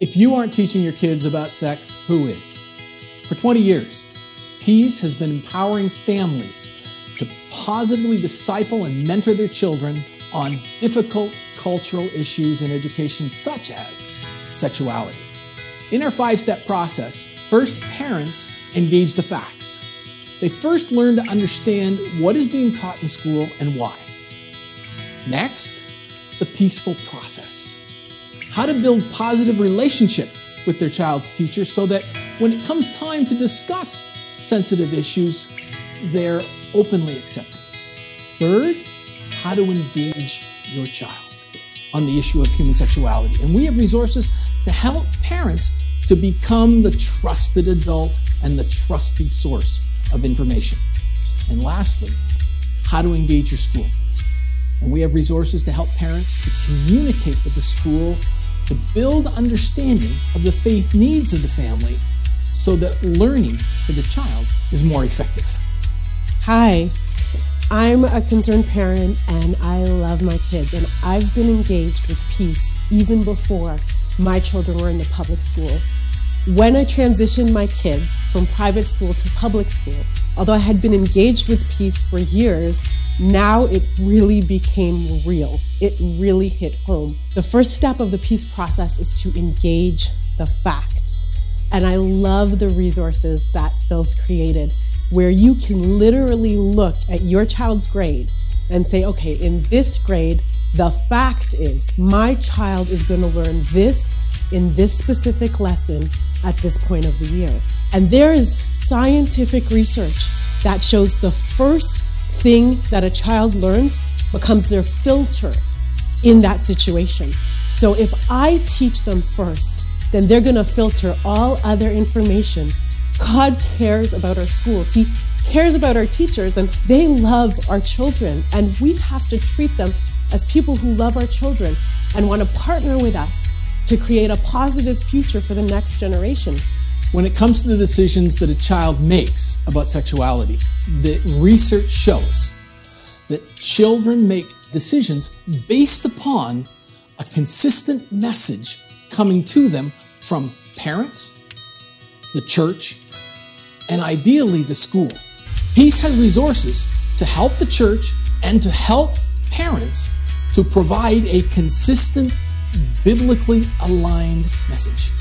If you aren't teaching your kids about sex, who is? For 20 years, Peace has been empowering families to positively disciple and mentor their children on difficult cultural issues in education, such as sexuality. In our five step process, first parents engage the facts. They first learn to understand what is being taught in school and why. Next, the peaceful process. How to build positive relationship with their child's teacher so that when it comes time to discuss sensitive issues, they're openly accepted. Third, how to engage your child on the issue of human sexuality. And we have resources to help parents to become the trusted adult and the trusted source of information. And lastly, how to engage your school. And we have resources to help parents to communicate with the school to build understanding of the faith needs of the family so that learning for the child is more effective. Hi, I'm a concerned parent and I love my kids, and I've been engaged with peace even before my children were in the public schools. When I transitioned my kids from private school to public school, although I had been engaged with peace for years, now it really became real. It really hit home. The first step of the peace process is to engage the facts. And I love the resources that Phil's created where you can literally look at your child's grade and say, okay, in this grade, the fact is my child is going to learn this in this specific lesson at this point of the year. And there is scientific research that shows the first thing that a child learns becomes their filter in that situation. So if I teach them first, then they're going to filter all other information. God cares about our schools. He cares about our teachers and they love our children. And we have to treat them as people who love our children and want to partner with us to create a positive future for the next generation. When it comes to the decisions that a child makes about sexuality, the research shows that children make decisions based upon a consistent message coming to them from parents, the church, and ideally the school. Peace has resources to help the church and to help parents to provide a consistent, biblically aligned message.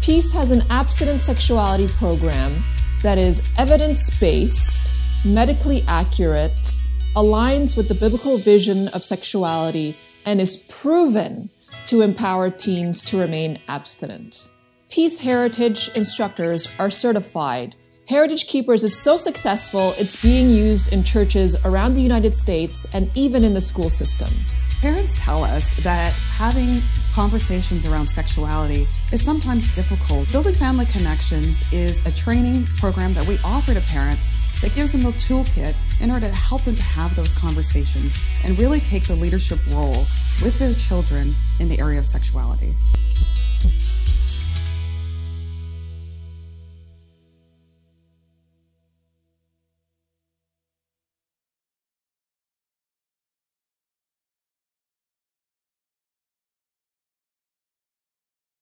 Peace has an abstinent sexuality program that is evidence based, medically accurate, aligns with the biblical vision of sexuality, and is proven to empower teens to remain abstinent. Peace Heritage instructors are certified. Heritage Keepers is so successful, it's being used in churches around the United States and even in the school systems. Parents tell us that having conversations around sexuality is sometimes difficult. Building Family Connections is a training program that we offer to parents that gives them a toolkit in order to help them to have those conversations and really take the leadership role with their children in the area of sexuality.